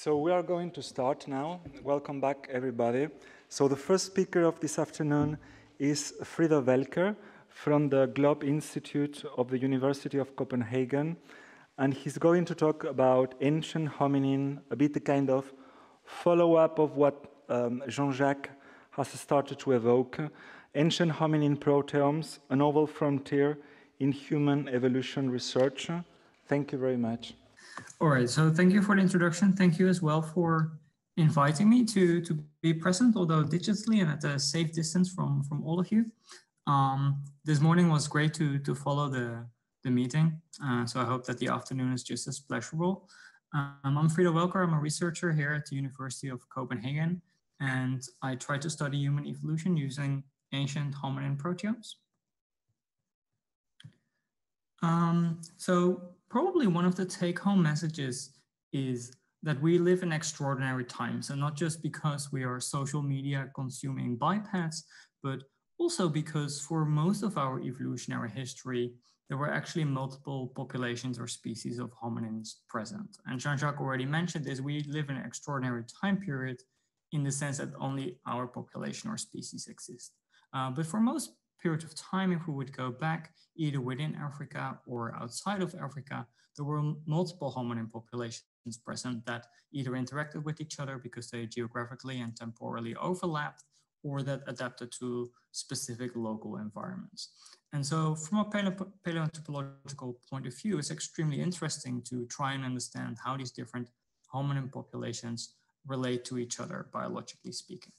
So we are going to start now. Welcome back, everybody. So the first speaker of this afternoon is Frido Welker from the Globe Institute of the University of Copenhagen. And he's going to talk about ancient hominin, a bit the kind of follow-up of what um, Jean-Jacques has started to evoke. Ancient hominin proteomes, a novel frontier in human evolution research. Thank you very much. All right, so thank you for the introduction. Thank you as well for inviting me to, to be present, although digitally and at a safe distance from, from all of you. Um, this morning was great to, to follow the, the meeting, uh, so I hope that the afternoon is just as pleasurable. Um, I'm Frido Welker, I'm a researcher here at the University of Copenhagen, and I try to study human evolution using ancient hominin proteomes. Um, so probably one of the take home messages is that we live in extraordinary times and not just because we are social media consuming bipeds, but also because for most of our evolutionary history, there were actually multiple populations or species of hominins present. And Jean-Jacques already mentioned this, we live in an extraordinary time period in the sense that only our population or species exist. Uh, but for most period of time, if we would go back either within Africa or outside of Africa, there were multiple hominin populations present that either interacted with each other because they geographically and temporally overlapped or that adapted to specific local environments. And so from a paleo paleoanthropological point of view, it's extremely interesting to try and understand how these different hominin populations relate to each other, biologically speaking.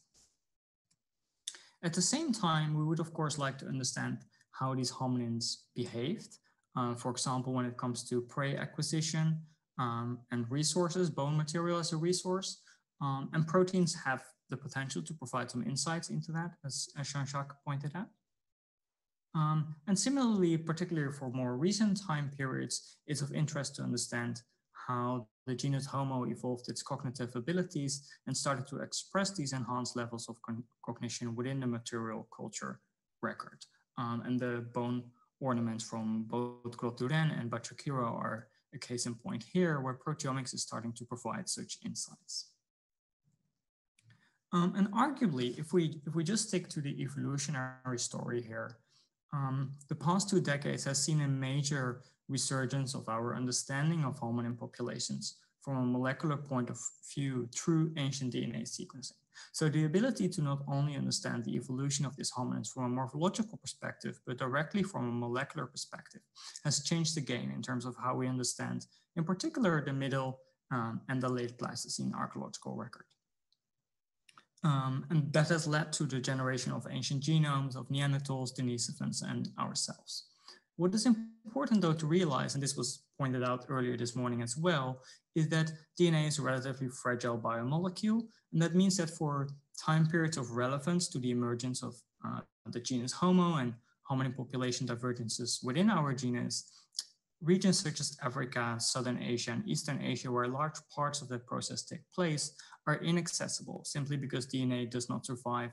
At the same time, we would of course like to understand how these hominins behaved. Uh, for example, when it comes to prey acquisition um, and resources, bone material as a resource, um, and proteins have the potential to provide some insights into that, as, as Jean-Jacques pointed out. Um, and similarly, particularly for more recent time periods, it's of interest to understand how the genus Homo evolved its cognitive abilities and started to express these enhanced levels of cognition within the material culture record. Um, and the bone ornaments from both Lorrain and Bacho Kiro are a case in point here, where proteomics is starting to provide such insights. Um, and arguably, if we, if we just stick to the evolutionary story here, um, the past two decades has seen a major resurgence of our understanding of hominin populations from a molecular point of view through ancient DNA sequencing. So the ability to not only understand the evolution of these hominins from a morphological perspective, but directly from a molecular perspective has changed the game in terms of how we understand, in particular, the middle um, and the late Pleistocene archaeological record. Um, and that has led to the generation of ancient genomes of Neanderthals, Denisovans, and ourselves. What is important though to realize, and this was pointed out earlier this morning as well, is that DNA is a relatively fragile biomolecule. And that means that for time periods of relevance to the emergence of uh, the genus Homo and hominin population divergences within our genus, regions such as Africa, Southern Asia, and Eastern Asia, where large parts of the process take place, are inaccessible simply because DNA does not survive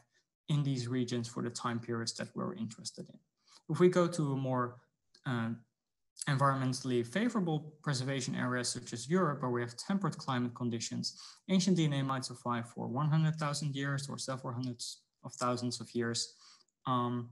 in these regions for the time periods that we're interested in. If we go to a more uh, environmentally favorable preservation areas such as Europe, where we have temperate climate conditions, ancient DNA might survive for 100,000 years or several hundreds of thousands of years, um,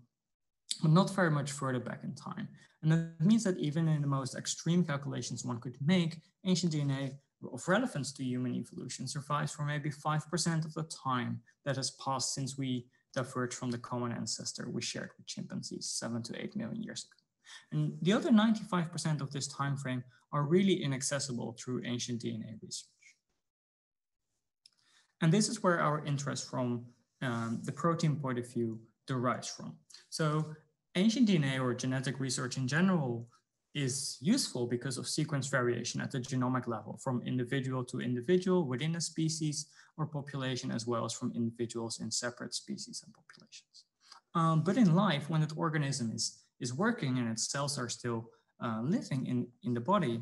but not very much further back in time. And that means that even in the most extreme calculations one could make, ancient DNA of relevance to human evolution survives for maybe 5% of the time that has passed since we diverged from the common ancestor we shared with chimpanzees seven to eight million years ago. And the other 95% of this time frame are really inaccessible through ancient DNA research. And this is where our interest from um, the protein point of view derives from. So ancient DNA or genetic research in general is useful because of sequence variation at the genomic level from individual to individual within a species or population, as well as from individuals in separate species and populations. Um, but in life, when an organism is is working and its cells are still uh, living in, in the body,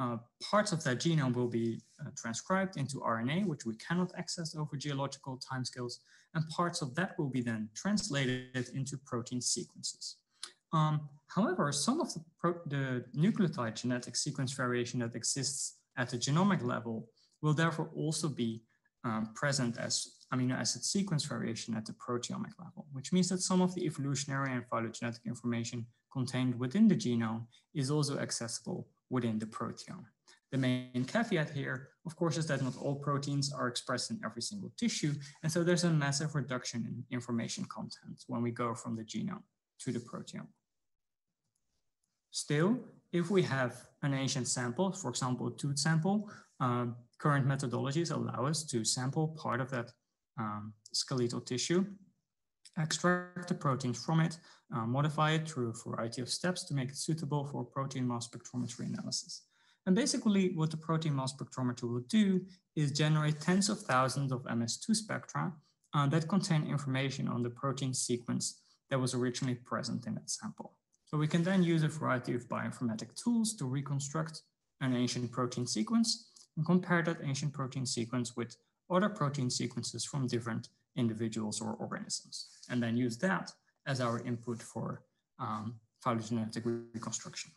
uh, parts of that genome will be uh, transcribed into RNA, which we cannot access over geological timescales, and parts of that will be then translated into protein sequences. Um, however, some of the, the, nucleotide genetic sequence variation that exists at the genomic level will therefore also be um, present as amino acid sequence variation at the proteomic level, which means that some of the evolutionary and phylogenetic information contained within the genome is also accessible within the proteome. The main caveat here, of course, is that not all proteins are expressed in every single tissue, and so there's a massive reduction in information content when we go from the genome to the proteome. Still, if we have an ancient sample, for example, a tooth sample, um, current methodologies allow us to sample part of that um, skeletal tissue, extract the proteins from it, uh, modify it through a variety of steps to make it suitable for protein mass spectrometry analysis. And basically what the protein mass spectrometer will do is generate tens of thousands of MS2 spectra uh, that contain information on the protein sequence that was originally present in that sample. So we can then use a variety of bioinformatic tools to reconstruct an ancient protein sequence and compare that ancient protein sequence with other protein sequences from different individuals or organisms, and then use that as our input for um, phylogenetic reconstruction.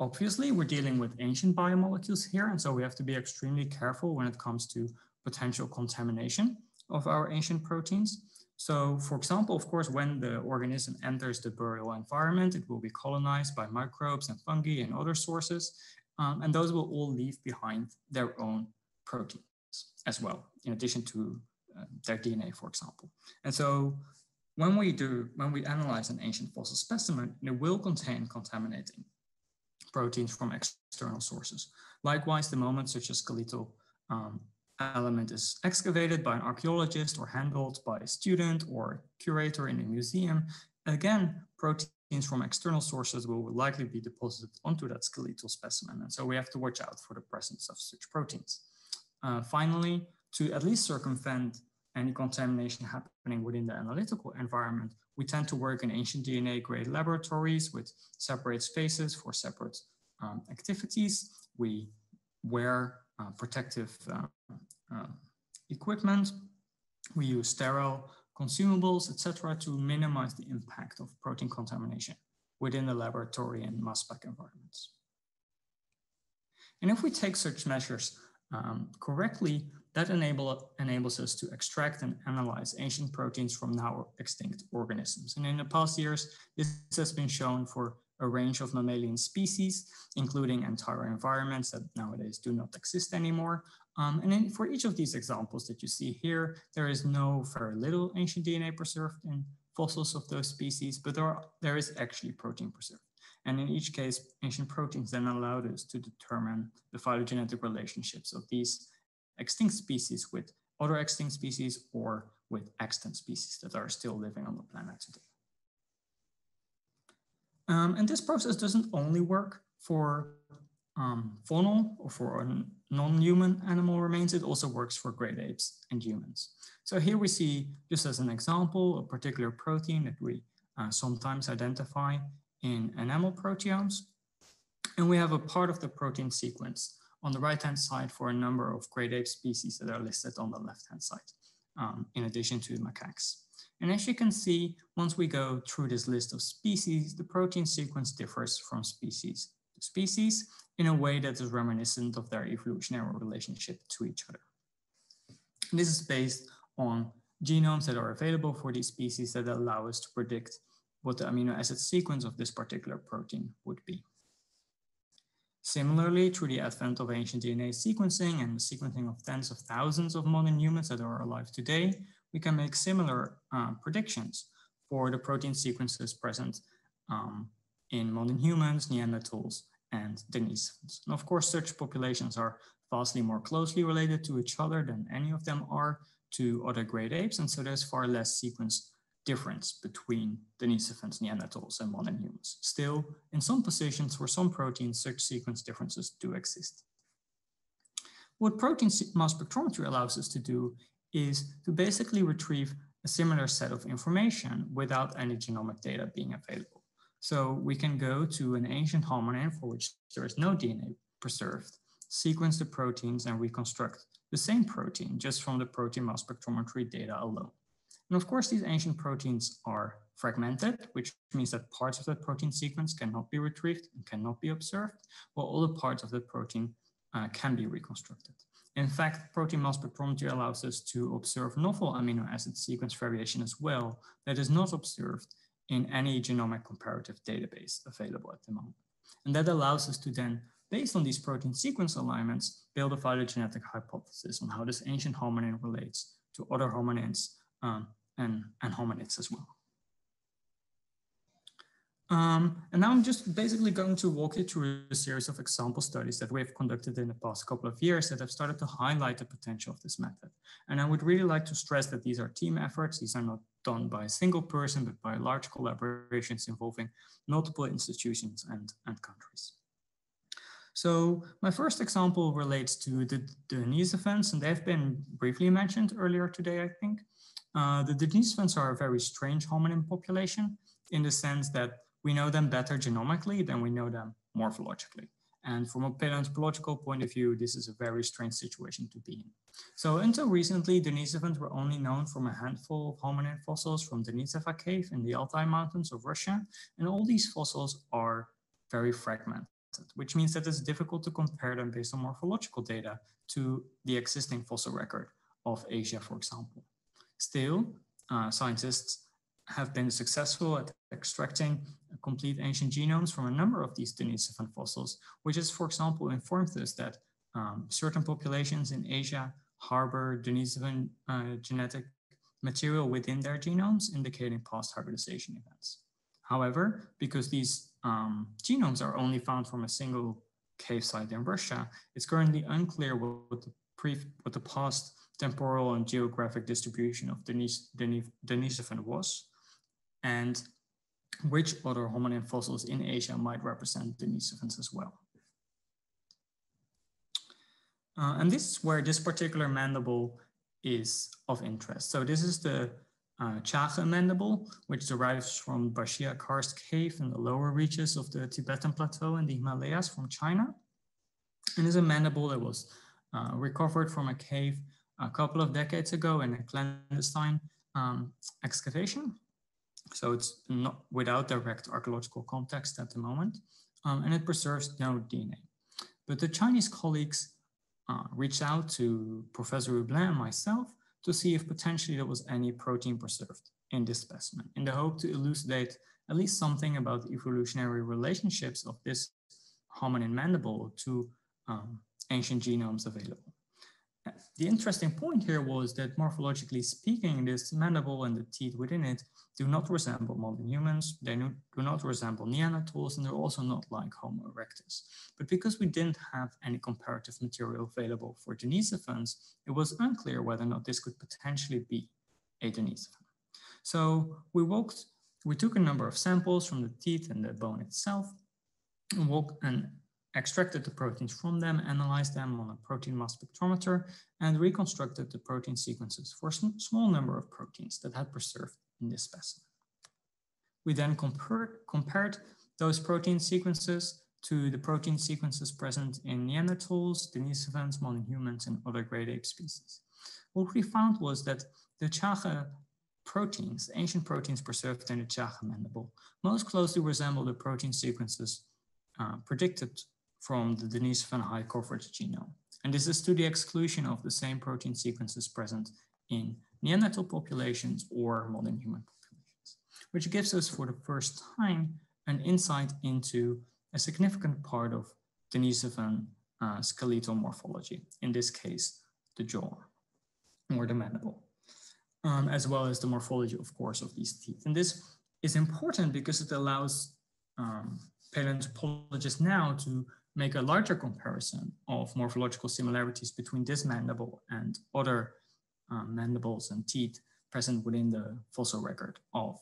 Obviously, we're dealing with ancient biomolecules here, and so we have to be extremely careful when it comes to potential contamination of our ancient proteins. So for example, of course, when the organism enters the burial environment, it will be colonized by microbes and fungi and other sources, um, and those will all leave behind their own proteins as well, in addition to uh, their DNA, for example. And so when we do, when we analyze an ancient fossil specimen, it will contain contaminating proteins from external sources. Likewise, the moment such a skeletal um, element is excavated by an archaeologist or handled by a student or curator in a museum, again, proteins from external sources will likely be deposited onto that skeletal specimen. And so we have to watch out for the presence of such proteins. Uh, finally, to at least circumvent any contamination happening within the analytical environment, we tend to work in ancient DNA grade laboratories with separate spaces for separate um, activities. We wear uh, protective uh, equipment. We use sterile consumables, etc., to minimize the impact of protein contamination within the laboratory and mass spec environments. And if we take such measures um, correctly, that enable, enables us to extract and analyze ancient proteins from now extinct organisms. And in the past years, this has been shown for a range of mammalian species, including entire environments that nowadays do not exist anymore. Um, and for each of these examples that you see here, there is no very little ancient DNA preserved in fossils of those species, but there, are, there is actually protein preserved. And in each case, ancient proteins then allowed us to determine the phylogenetic relationships of these extinct species with other extinct species or with extant species that are still living on the planet today. Um, and this process doesn't only work for um, faunal or for non-human animal remains, it also works for great apes and humans. So here we see, just as an example, a particular protein that we uh, sometimes identify in enamel proteomes. And we have a part of the protein sequence on the right-hand side for a number of great ape species that are listed on the left-hand side, um, in addition to macaques. And as you can see, once we go through this list of species, the protein sequence differs from species to species in a way that is reminiscent of their evolutionary relationship to each other. And this is based on genomes that are available for these species that allow us to predict what the amino acid sequence of this particular protein would be. Similarly, through the advent of ancient DNA sequencing and the sequencing of tens of thousands of modern humans that are alive today, we can make similar uh, predictions for the protein sequences present um, in modern humans, Neanderthals, and Denisovans. And of course, such populations are vastly more closely related to each other than any of them are to other great apes, and so there's far less sequence difference between Denisovans, Neanderthals, and modern humans. Still, in some positions for some proteins, such sequence differences do exist. What protein mass spectrometry allows us to do is to basically retrieve a similar set of information without any genomic data being available. So we can go to an ancient hominin for which there is no DNA preserved, sequence the proteins and reconstruct the same protein just from the protein mass spectrometry data alone. And of course, these ancient proteins are fragmented, which means that parts of that protein sequence cannot be retrieved and cannot be observed, while other parts of the protein uh, can be reconstructed. In fact, protein mass spectrometry allows us to observe novel amino acid sequence variation as well that is not observed in any genomic comparative database available at the moment. And that allows us to then, based on these protein sequence alignments, build a phylogenetic hypothesis on how this ancient hominin relates to other hominins um, and, and hominids as well. Um, and now I'm just basically going to walk you through a series of example studies that we've conducted in the past couple of years that have started to highlight the potential of this method. And I would really like to stress that these are team efforts. These are not done by a single person, but by large collaborations involving multiple institutions and, and countries. So my first example relates to the Denisovans, and they've been briefly mentioned earlier today, I think. Uh, the Denisovans are a very strange hominin population in the sense that we know them better genomically than we know them morphologically. And from a paleontological point of view, this is a very strange situation to be in. So until recently, Denisovans were only known from a handful of hominin fossils from Denisova cave in the Altai Mountains of Russia. And all these fossils are very fragmented, which means that it's difficult to compare them based on morphological data to the existing fossil record of Asia, for example. Still, uh, scientists have been successful at extracting complete ancient genomes from a number of these Denisovan fossils, which has, for example, informed us that um, certain populations in Asia harbor Denisovan uh, genetic material within their genomes, indicating past hybridization events. However, because these um, genomes are only found from a single cave site in Russia, it's currently unclear what the, what the past temporal and geographic distribution of Denis Denisovan was, and which other hominin fossils in Asia might represent Denisovans as well. Uh, and this is where this particular mandible is of interest. So this is the uh, Xiahe mandible, which derives from Baishiya Karst cave in the lower reaches of the Tibetan plateau in the Himalayas from China. And is a mandible that was uh, recovered from a cave a couple of decades ago in a clandestine um, excavation. So it's not without direct archaeological context at the moment, um, and it preserves no DNA. But the Chinese colleagues uh, reached out to Professor Hublin and myself to see if potentially there was any protein preserved in this specimen in the hope to elucidate at least something about the evolutionary relationships of this hominin mandible to um, ancient genomes available. The interesting point here was that morphologically speaking, this mandible and the teeth within it do not resemble modern humans, they do not resemble Neanderthals, and they're also not like Homo erectus. But because we didn't have any comparative material available for Denisovans, it was unclear whether or not this could potentially be a Denisovan. So we walked, we took a number of samples from the teeth and the bone itself, and, walked, and extracted the proteins from them, analyzed them on a protein mass spectrometer, and reconstructed the protein sequences for a small number of proteins that had preserved in this specimen. We then compared, compared those protein sequences to the protein sequences present in Neanderthals, Denisovans, modern humans, and other great ape species. What we found was that the Xiahe proteins, ancient proteins preserved in the Xiahe mandible, most closely resemble the protein sequences uh, predicted from the Denisovan high coverage genome. And this is to the exclusion of the same protein sequences present in Neanderthal populations or modern human populations, which gives us for the first time an insight into a significant part of Denisovan uh, skeletal morphology, in this case, the jaw or the mandible, um, as well as the morphology, of course, of these teeth. And this is important because it allows um, paleontologists now to make a larger comparison of morphological similarities between this mandible and other um, mandibles and teeth present within the fossil record of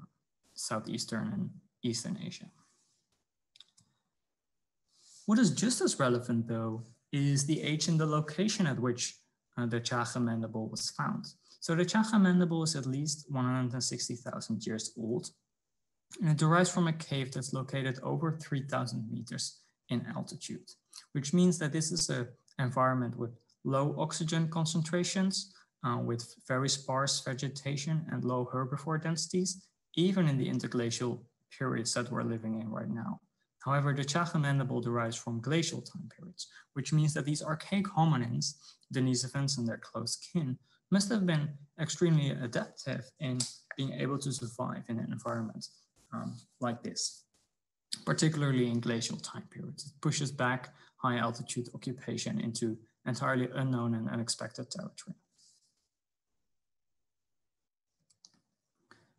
uh, Southeastern and Eastern Asia. What is just as relevant though is the age and the location at which uh, the Xiahe mandible was found. So the Xiahe mandible is at least 160,000 years old and it derives from a cave that's located over 3,000 meters in altitude, which means that this is an environment with low oxygen concentrations, uh, with very sparse vegetation and low herbivore densities, even in the interglacial periods that we're living in right now. However, the Xiahe mandible derives from glacial time periods, which means that these archaic hominins, Denisovans and their close kin, must have been extremely adaptive in being able to survive in an environment um, like this, particularly in glacial time periods. It pushes back high altitude occupation into entirely unknown and unexpected territory.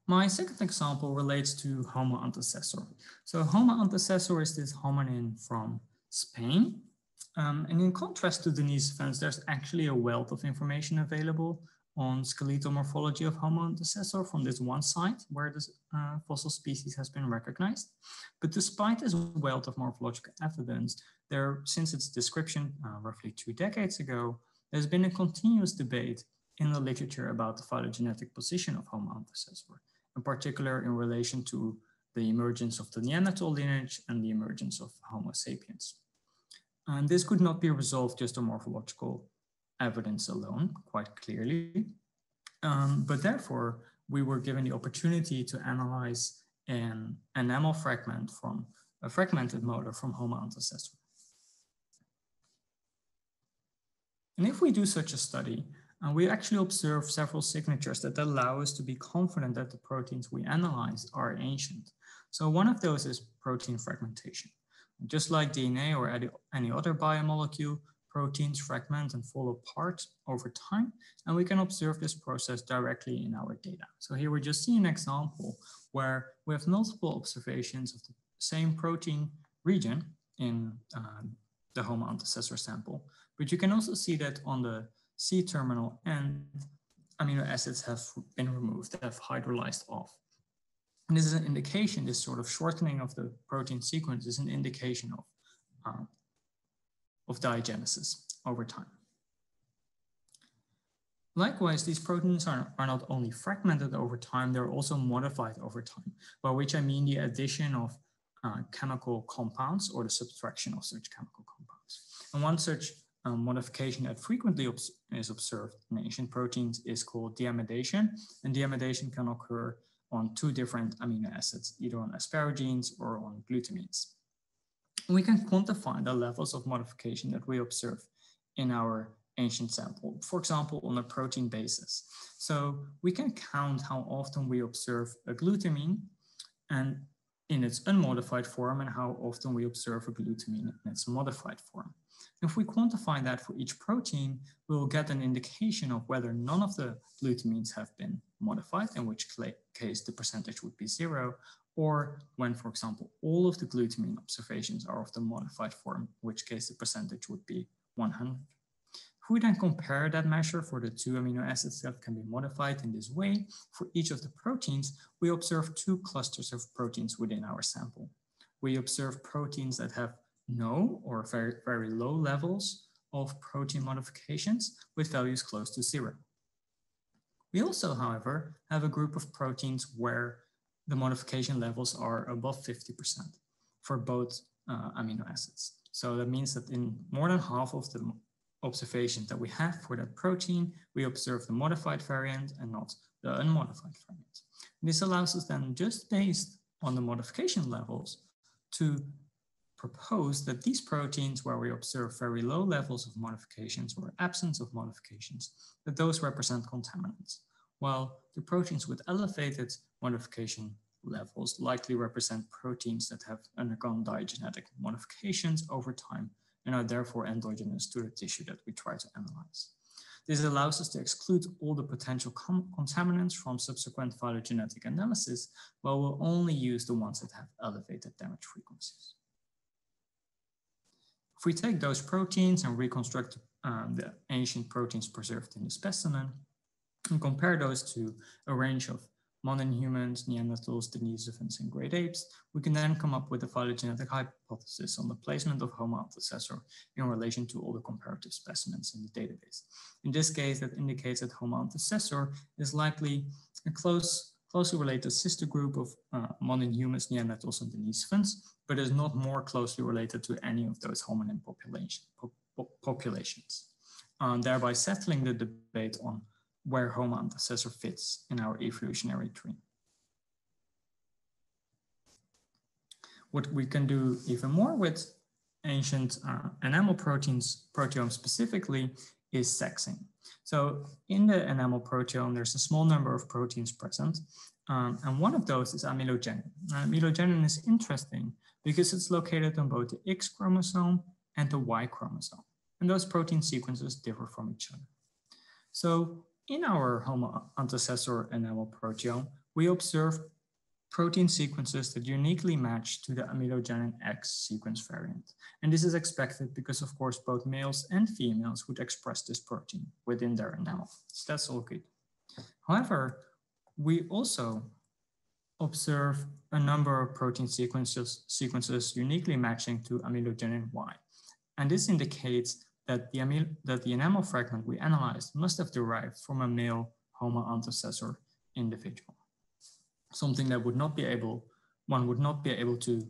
My second example relates to Homo antecessor. So Homo antecessor is this hominin from Spain. Um, and in contrast to Denisovans, there's actually a wealth of information available on skeletal morphology of Homo antecessor from this one site where this uh, fossil species has been recognized. But despite this wealth of morphological evidence, there, since its description uh, roughly two decades ago, there's been a continuous debate in the literature about the phylogenetic position of Homo antecessor, in particular in relation to the emergence of the Neanderthal lineage and the emergence of Homo sapiens. And this could not be resolved just on morphological evidence alone, quite clearly. Um, but therefore, we were given the opportunity to analyze an enamel fragment from a fragmented molar from Homo antecessor. And if we do such a study, uh, we actually observe several signatures that allow us to be confident that the proteins we analyze are ancient. So one of those is protein fragmentation. Just like DNA or any other biomolecule, proteins fragment and fall apart over time, and we can observe this process directly in our data. So here we just see an example where we have multiple observations of the same protein region in um, the Homo antecessor sample, but you can also see that on the C-terminal end, amino acids have been removed, have hydrolyzed off. And this is an indication, this sort of shortening of the protein sequence is an indication of uh, of diagenesis over time. Likewise, these proteins are, are not only fragmented over time, they're also modified over time, by which I mean the addition of uh, chemical compounds or the subtraction of such chemical compounds. And one such um, modification that frequently obs is observed in ancient proteins is called deamidation, and deamidation can occur on two different amino acids, either on asparagines or on glutamines we can quantify the levels of modification that we observe in our ancient sample, for example, on a protein basis. So we can count how often we observe a glutamine and in its unmodified form and how often we observe a glutamine in its modified form. If we quantify that for each protein, we'll get an indication of whether none of the glutamines have been modified, in which case the percentage would be zero, or when, for example, all of the glutamine observations are of the modified form, in which case the percentage would be 100. If we then compare that measure for the two amino acids that can be modified in this way, for each of the proteins, we observe two clusters of proteins within our sample. We observe proteins that have no or very, very low levels of protein modifications with values close to zero. We also, however, have a group of proteins where the modification levels are above 50% for both uh, amino acids. So that means that in more than half of the observations that we have for that protein, we observe the modified variant and not the unmodified variant. This allows us then just based on the modification levels to propose that these proteins where we observe very low levels of modifications or absence of modifications, that those represent contaminants, while the proteins with elevated modification levels likely represent proteins that have undergone diagenetic modifications over time and are therefore endogenous to the tissue that we try to analyze. This allows us to exclude all the potential contaminants from subsequent phylogenetic analysis, while we'll only use the ones that have elevated damage frequencies. If we take those proteins and reconstruct um, the ancient proteins preserved in the specimen and compare those to a range of modern humans, Neanderthals, Denisovans, and great apes, we can then come up with a phylogenetic hypothesis on the placement of Homo antecessor in relation to all the comparative specimens in the database. In this case, that indicates that Homo antecessor is likely a close, closely related sister group of uh, modern humans, Neanderthals, and Denisovans, but is not more closely related to any of those hominin population, po populations, um, thereby settling the debate on where Homo antecessor fits in our evolutionary tree. what we can do even more with ancient uh, enamel proteins, proteome specifically, is sexing. So in the enamel proteome, there's a small number of proteins present, um, and one of those is amelogenin. amelogenin is interesting because it's located on both the X chromosome and the Y chromosome, and those protein sequences differ from each other. So in our Homo antecessor enamel proteome, we observe protein sequences that uniquely match to the amelogenin X sequence variant. And this is expected because, of course, both males and females would express this protein within their enamel. So that's all good. However, we also observe a number of protein sequences, sequences uniquely matching to amelogenin Y. And this indicates that the, that the enamel fragment we analyzed must have derived from a male Homo antecessor individual something that would not be able, one would not be able to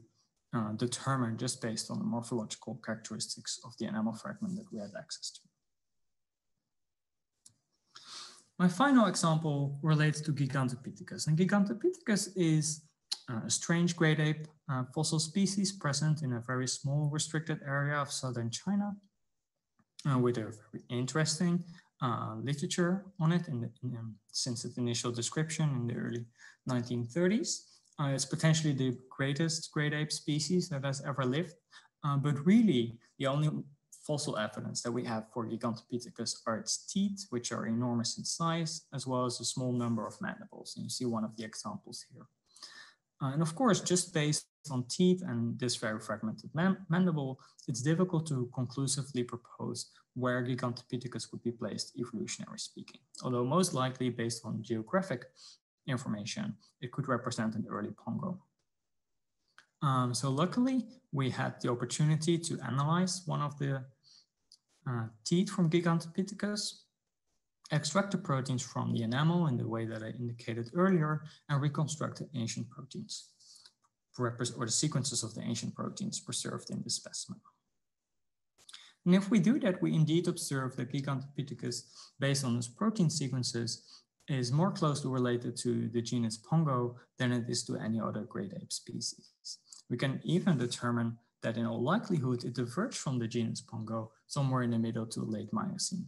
uh, determine just based on the morphological characteristics of the enamel fragment that we had access to. My final example relates to Gigantopithecus. And Gigantopithecus is uh, a strange great ape uh, fossil species present in a very small restricted area of southern China uh, with a very interesting uh, literature on it in the, in, um, since its initial description in the early 1930s. Uh, it's potentially the greatest great ape species that has ever lived, uh, but really the only fossil evidence that we have for Gigantopithecus are its teeth, which are enormous in size, as well as a small number of mandibles. And you see one of the examples here. Uh, and of course, just based on teeth and this very fragmented man mandible, it's difficult to conclusively propose where Gigantopithecus would be placed, evolutionary speaking. Although most likely based on geographic information, it could represent an early Pongo. Um, so luckily, we had the opportunity to analyze one of the uh, teeth from Gigantopithecus, extract the proteins from the enamel in the way that I indicated earlier, and reconstruct the ancient proteins, or the sequences of the ancient proteins preserved in the specimen. And if we do that, we indeed observe that Gigantopithecus, based on its protein sequences, is more closely related to the genus Pongo than it is to any other great ape species. We can even determine that in all likelihood, it diverged from the genus Pongo somewhere in the middle to late Miocene.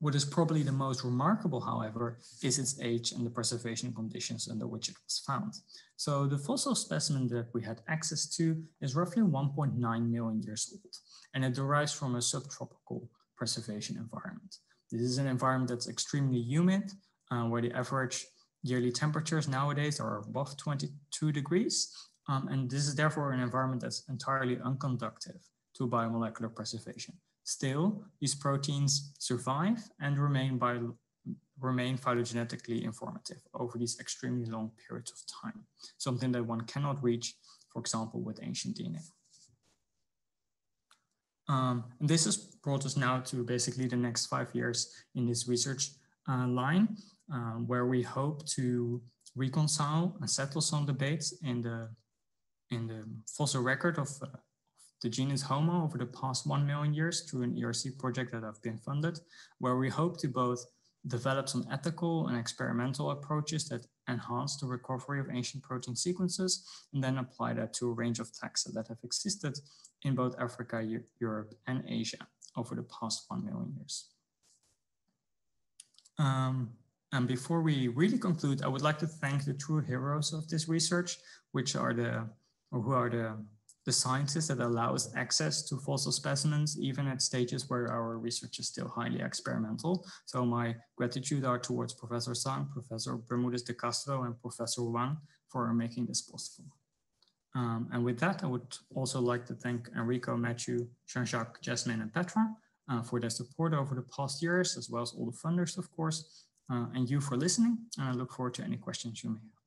What is probably the most remarkable, however, is its age and the preservation conditions under which it was found. So the fossil specimen that we had access to is roughly 1.9 million years old, and it derives from a subtropical preservation environment. This is an environment that's extremely humid, uh, where the average yearly temperatures nowadays are above 22 degrees. Um, and this is therefore an environment that's entirely unconductive to biomolecular preservation. Still, these proteins survive and remain, bio, remain phylogenetically informative over these extremely long periods of time, something that one cannot reach, for example, with ancient DNA. Um, and this has brought us now to basically the next five years in this research uh, line, um, where we hope to reconcile and settle some debates in the in the fossil record of uh, the genus Homo over the past 1 million years through an ERC project that I've been funded, where we hope to both develop some ethical and experimental approaches that enhance the recovery of ancient protein sequences, and then apply that to a range of taxa that have existed in both Africa, Europe, and Asia over the past 1 million years. Um, and before we really conclude, I would like to thank the true heroes of this research, which are the, or who are the the scientists that allow us access to fossil specimens, even at stages where our research is still highly experimental. So my gratitude are towards Professor Zhang, Professor Bermudez de Castro, and Professor Wang for making this possible. Um, and with that, I would also like to thank Enrico, Matthew, Jean-Jacques, Jasmine, and Petra uh, for their support over the past years, as well as all the funders, of course, uh, and you for listening. And I look forward to any questions you may have.